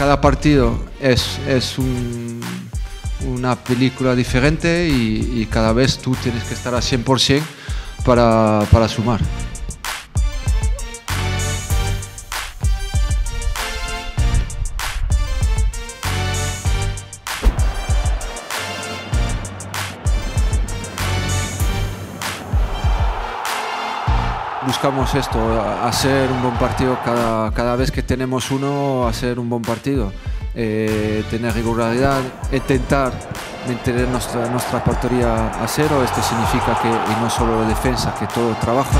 cada partido es, es una película diferente y, cada vez tú tienes que estar a 100% para, para sumar. Buscamos esto, hacer un buen partido cada, cada vez que tenemos uno, hacer un buen partido, eh, tener regularidad, intentar mantener nuestra, nuestra portería a cero, esto significa que, y no solo la defensa, que todo trabaja.